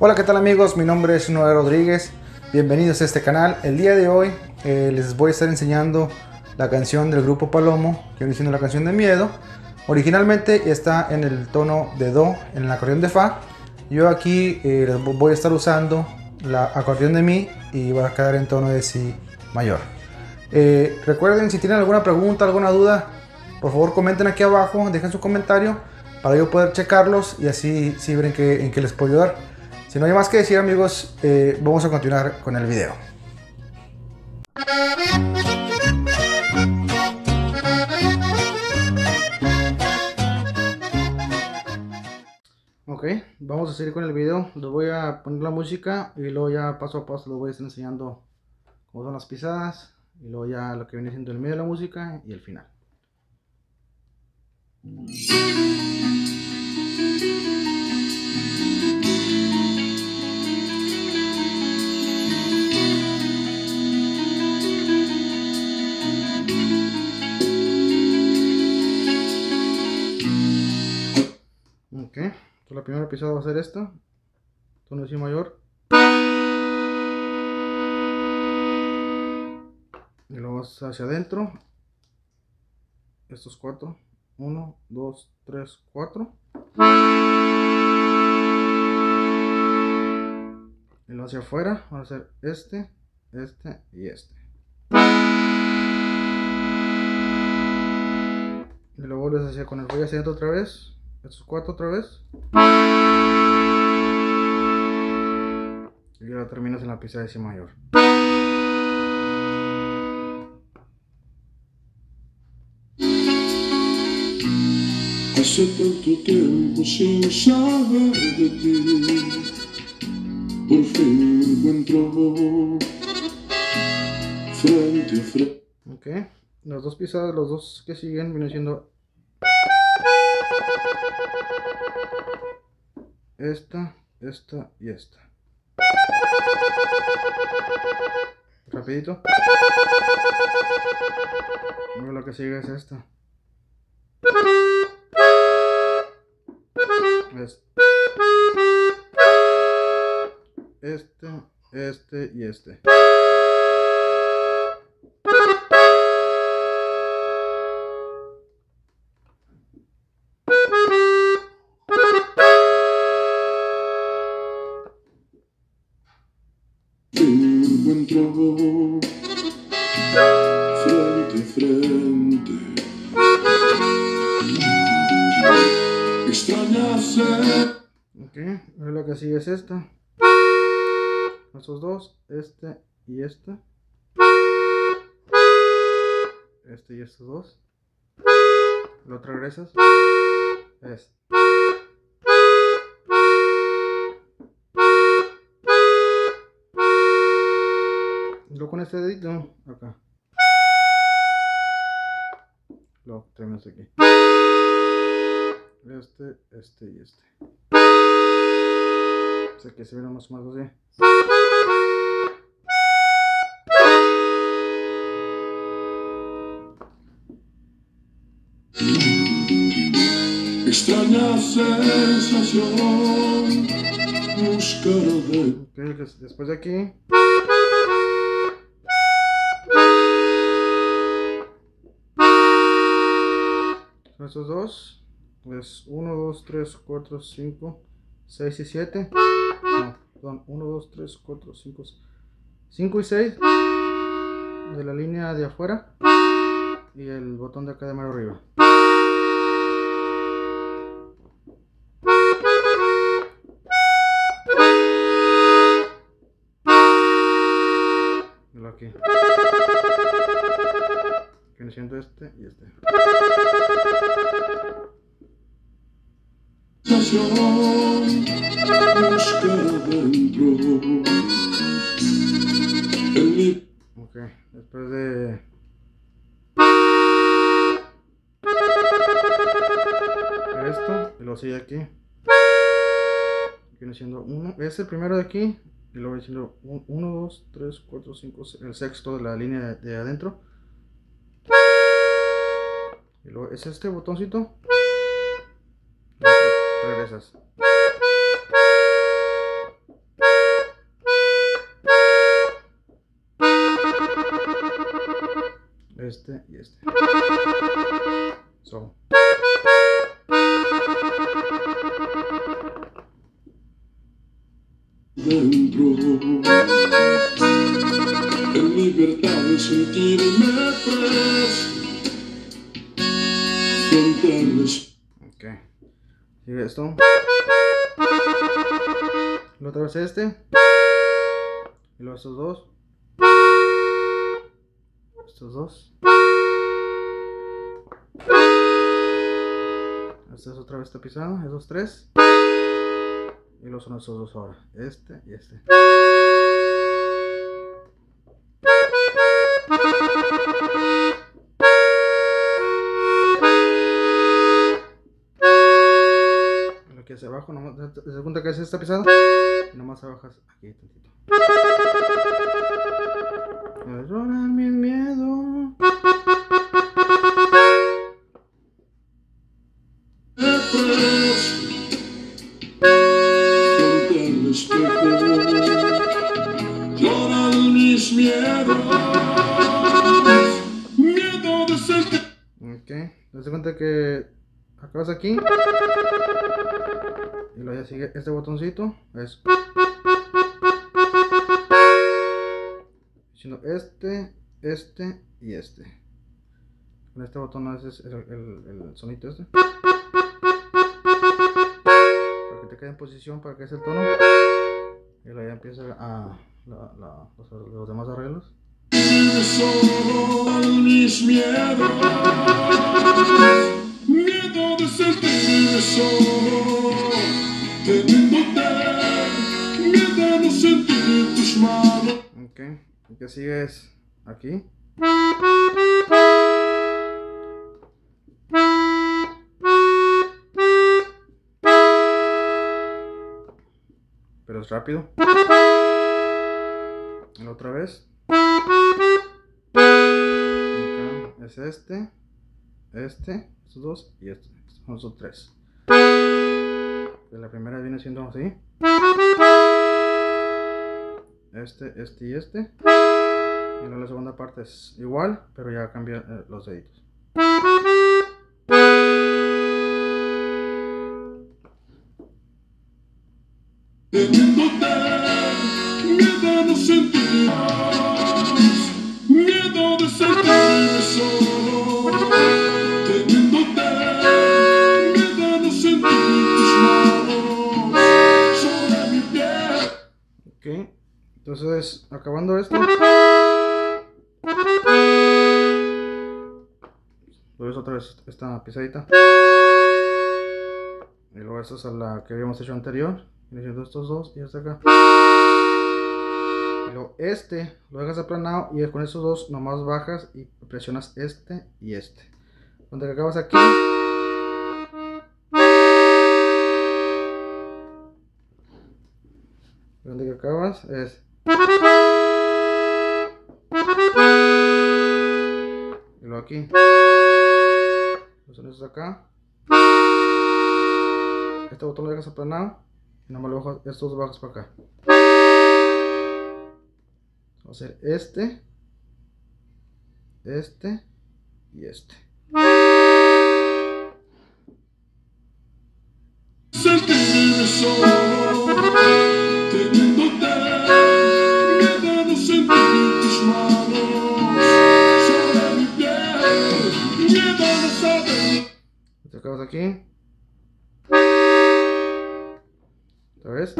Hola, ¿qué tal amigos? Mi nombre es Noé Rodríguez. Bienvenidos a este canal. El día de hoy eh, les voy a estar enseñando la canción del grupo Palomo, que viene siendo la canción de miedo. Originalmente está en el tono de Do, en el acordeón de Fa. Yo aquí eh, voy a estar usando la acordeón de Mi y va a quedar en tono de Si mayor. Eh, recuerden, si tienen alguna pregunta, alguna duda, por favor comenten aquí abajo, dejen su comentario para yo poder checarlos y así si ven en qué les puedo ayudar. Si no hay más que decir amigos, eh, vamos a continuar con el video. Ok, vamos a seguir con el video. Les voy a poner la música y luego ya paso a paso les voy a estar enseñando cómo son las pisadas y luego ya lo que viene siendo el medio de la música y el final. Ok, entonces la primera pisada va a ser esta, tono de si mayor. Y luego vas hacia adentro. Estos cuatro. Uno, dos, tres, cuatro. Y luego hacia afuera. Va a ser este, este y este. Y luego vuelves hacia con el voy hacia adentro otra vez. Estos cuatro otra vez. Y ahora terminas en la pisada de si mayor. Hace tanto tiempo sin saber de ti, por fin me encuentro frente a frente. Ok, las dos pisadas, los dos que siguen vienen siendo esta, esta y esta. Rapidito. Luego lo que sigue es esta. Es este, este y este. Frente a frente. Extrañarse. Ok, lo que sigue es esta. Estos dos, este y este. Este y estos dos. Lo regresas. Es. Luego con este dedito, acá. Lo terminas aquí. Este, este y este. Sé que se ven más o menos así. Extraña sensación. Buscar de Ok, después de aquí. Estos dos. Es 1, 2, 3, 4, 5, 6 y 7. No, perdón. 1, 2, 3, 4, 5, 5 y 6. De la línea de afuera. Y el botón de acá de mero arriba. Aquí. Viene siendo este y este. Ok, después de. Esto, y lo sigue aquí. Viene siendo uno. Es el primero de aquí. Y luego viene siendo 1, 2, 3, 4, 5, el sexto de la línea de adentro. Y luego es este botoncito. Regresas. Este y este. So. Dentro, en libertad de sentirme preso. Sigue esto. Y otra vez este. Y luego estos dos. Estos dos. Este es otra vez está pisado. Esos tres. Y los son estos dos ahora. Este y este. Te das cuenta que ese está pisado. Y nomás bajas aquí tantito. A llorar mi miedo. mis miedos. Miedo de sentir. Ok, te das cuenta que acabas aquí. Y luego ya sigue este botoncito. Es. Diciendo este, este y este. Con este botón haces el, el, el sonito este. Para que te quede en posición para que es el tono. Y luego ya empieza a la- la- los, los demás arreglos. Miedo de sentir. Ok, y que sigues aquí. Pero es rápido. La otra vez. Ok, Es este, este, estos dos y este. Son tres. Que La primera viene siendo así. Este, este y este. Y luego la segunda parte es igual, pero ya cambia eh, los deditos. Entonces acabando esto. Luego otra vez esta pisadita. Y luego esta es a la que habíamos hecho anterior. Viene siendo estos dos y hasta acá. Y luego este lo dejas aplanado y con esos dos nomás bajas y presionas este y este. Cuando acabas aquí. Donde acabas es. Y luego aquí. Los sonidos acá. Este botón lo dejas aplanado. Y nomás lo bajas, estos dos bajas para acá. Vamos a hacer este. Este. Y este. Te acabas aquí. Otra vez.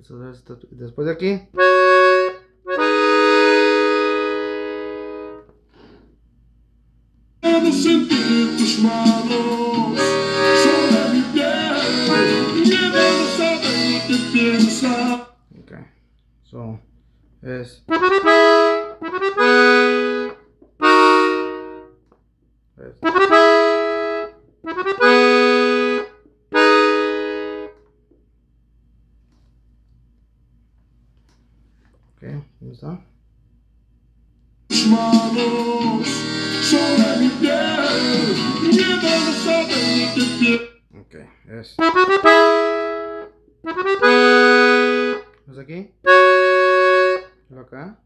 Eso es- Después de aquí. Miedo de sentir So, es. es. Ok, ¿dónde está? tus manos sobre mi piel, miedo de no saber te pierdas. Ok, es. ¿Es aquí? ¿Lo acá?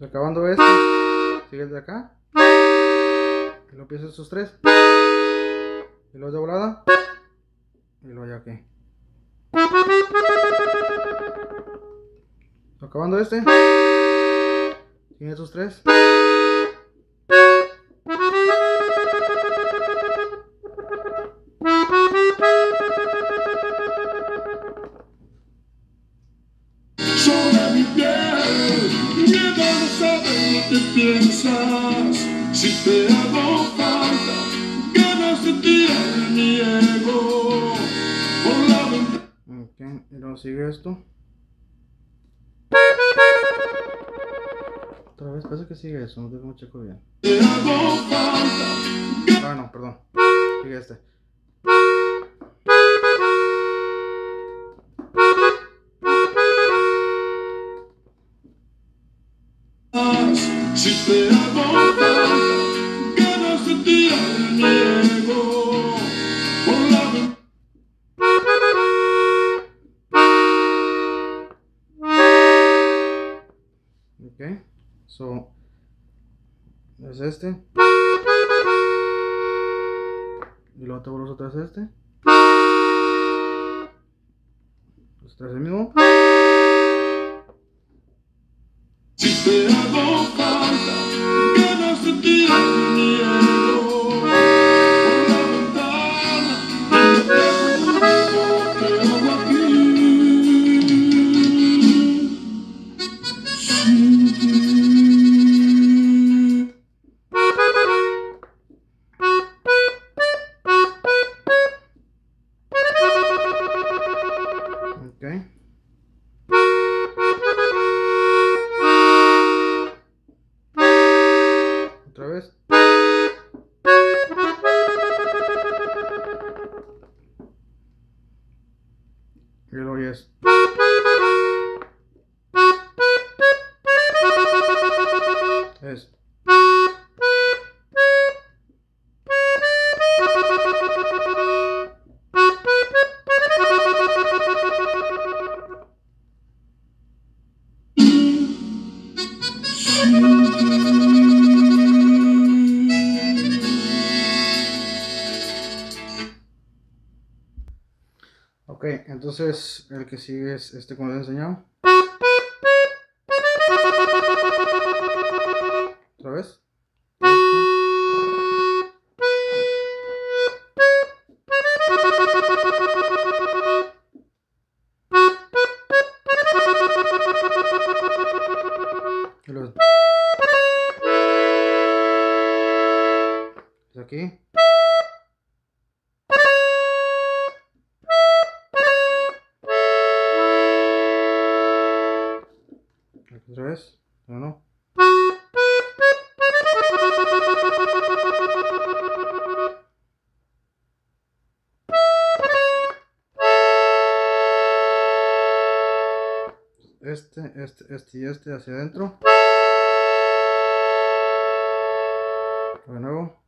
Acabando este. Sigue el de acá. Y luego empieza estos tres. Y luego de volada. Y luego ya aquí. Acabando este. Tiene estos tres. Ok, y luego sigue esto. Otra vez, parece que sigue eso, no tengo checo bien. Ah, no, perdón. Sigue este. Si te so. Es este. Y luego te vuelves otra este. Pues otra vez el mismo. Entonces el que sigue es este como les he enseñado. Otra vez. Y luego- Es aquí. Aquí Este, este, este y este hacia adentro. De nuevo.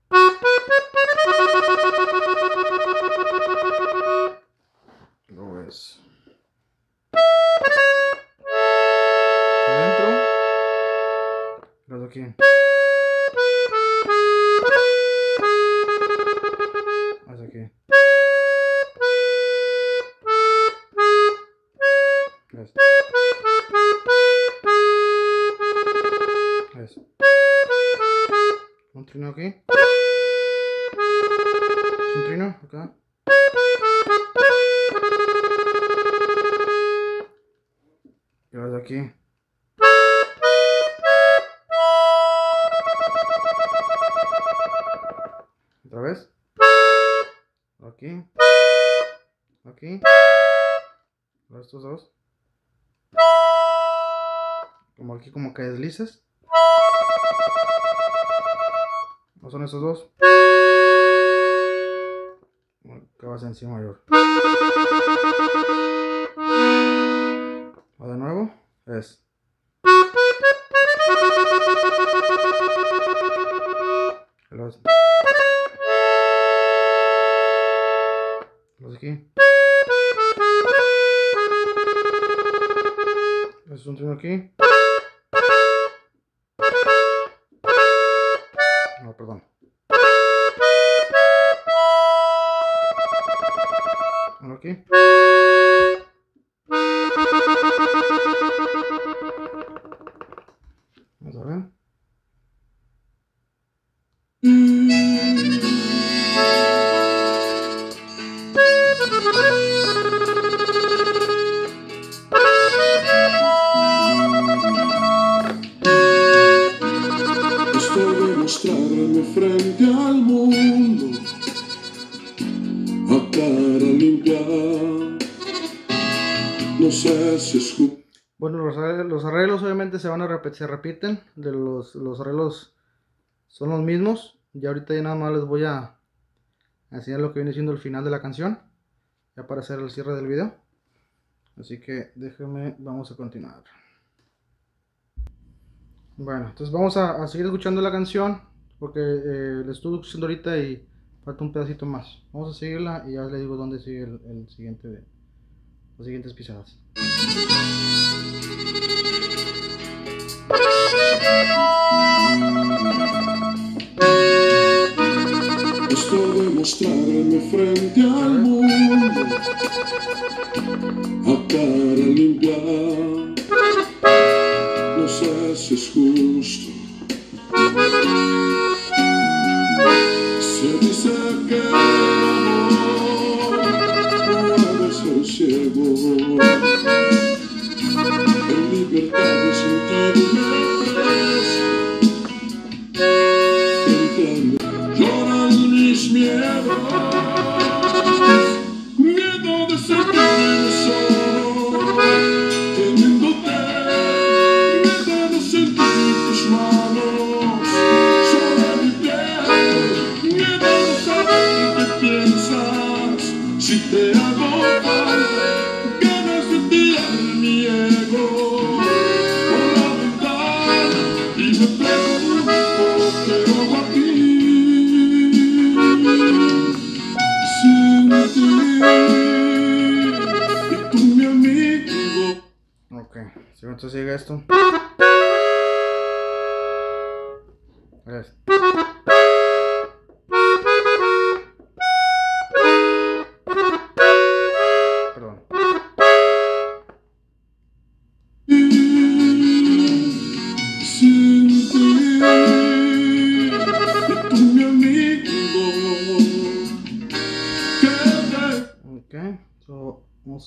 Que deslizas. ¿No son esos dos? Acabas en si mayor. Va de nuevo. Es. Frente al mundo a cara limpia. No Bueno, los arreglos, los arreglos obviamente se van a se repiten. De los, los arreglos son los mismos. Y ahorita ya nada más les voy a enseñar lo que viene siendo el final de la canción. Ya para hacer el cierre del video. Así que déjenme, vamos a continuar. Bueno, entonces vamos a, seguir escuchando la canción. Porque eh, la estuve escuchando ahorita y falta un pedacito más. Vamos a seguirla y ya les digo dónde sigue el, el siguiente, las siguientes pisadas. Mostrarme frente al mundo a cara limpia.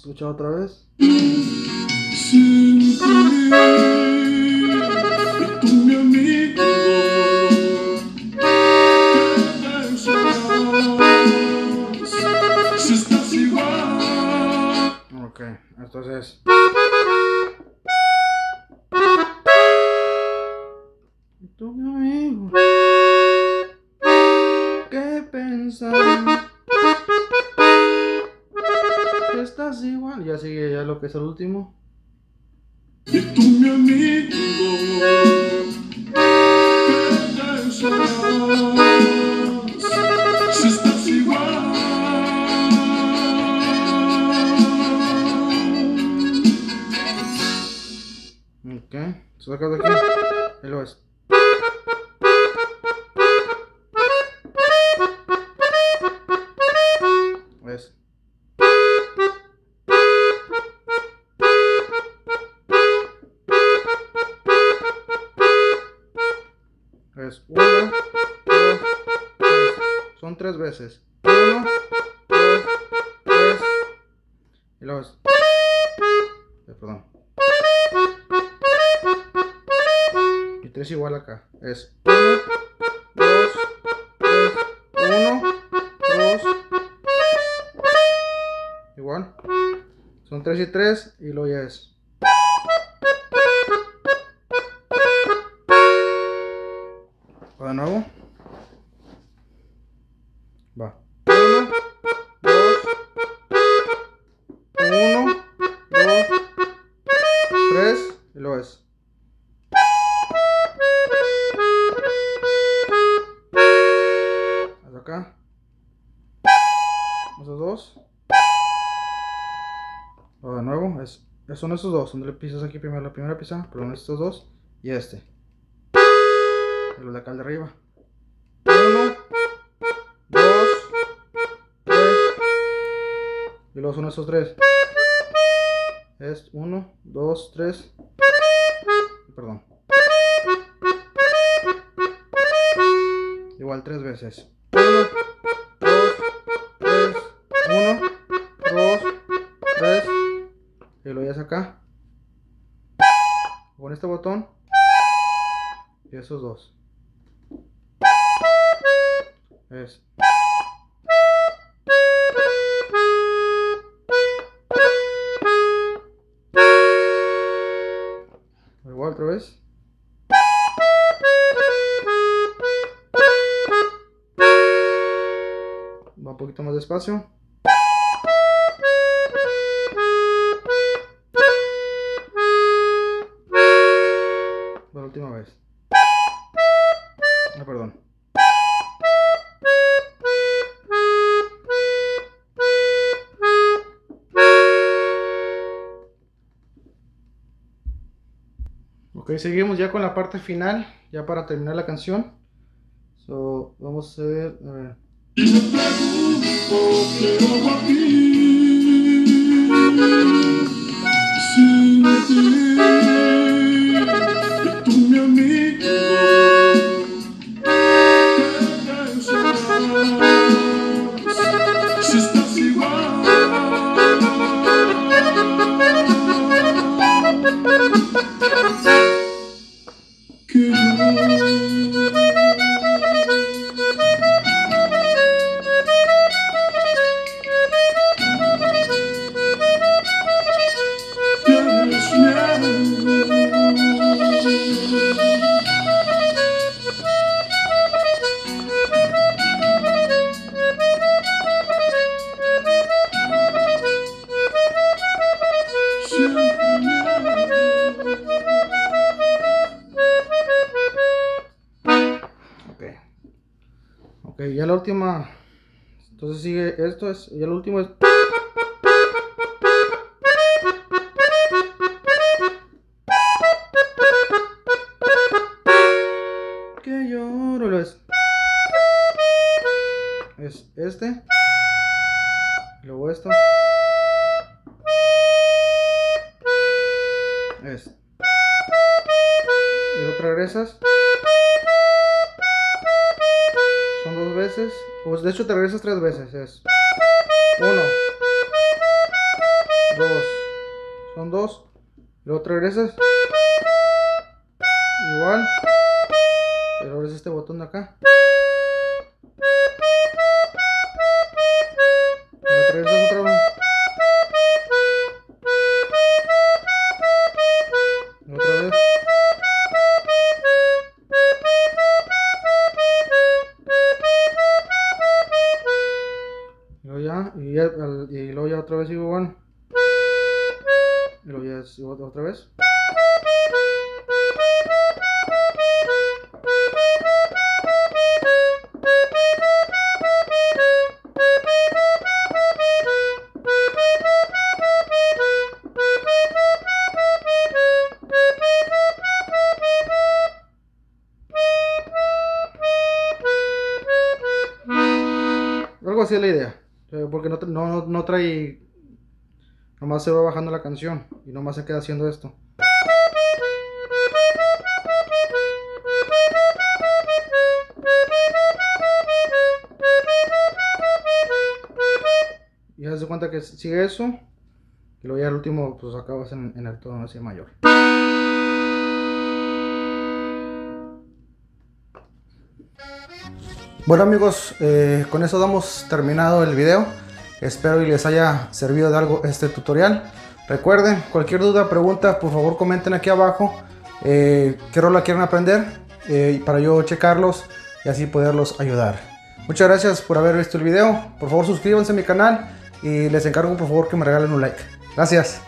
Escuchar otra vez. Sin ti y tú mi amigo ¿Qué pensarás si estás igual? Ok, entonces. Que es el último. Y tú mi amigo ¿Qué pensarás si estás igual? Ok, saca de aquí. Lo veces. Uno, dos, tres. Y luego es. Eh, Perdón. Y tres igual acá. Es uno, dos, tres. Uno, dos. Igual. Son tres y tres. Y luego ya es. De nuevo. Son estos dos, donde le pisas aquí primero la primera pisa, perdón, estos dos y este. Los de acá de arriba. Uno, dos, tres. Y luego son estos tres. Es uno, dos, tres. Perdón. Igual tres veces. Esos dos. Es. Igual otra vez. Va un poquito más despacio. La última vez. Ah, perdón. Ok, seguimos ya con la parte final, ya para terminar la canción. So, vamos a ver. Esto, es, ya lo último es. Que lloro, lo es. Es este. Luego esto. Es. Y te regresas. Son dos veces. Pues de hecho te regresas tres veces. Es. Uno. Dos. Son dos. Luego te regresas. Igual. Otra vez igual. Y luego ya otra vez. No, no- no trae. Nomás se va bajando la canción. Y nomás se queda haciendo esto. Y haz de cuenta que sigue eso. Y luego ya el último, pues acabas en, en el tono así mayor. Bueno amigos, eh, con eso damos terminado el video. Espero y les haya servido de algo este tutorial. Recuerden, cualquier duda, pregunta, por favor comenten aquí abajo eh, qué rola quieren aprender eh, para yo checarlos y así poderlos ayudar. Muchas gracias por haber visto el video. Por favor suscríbanse a mi canal y les encargo por favor que me regalen un like. Gracias.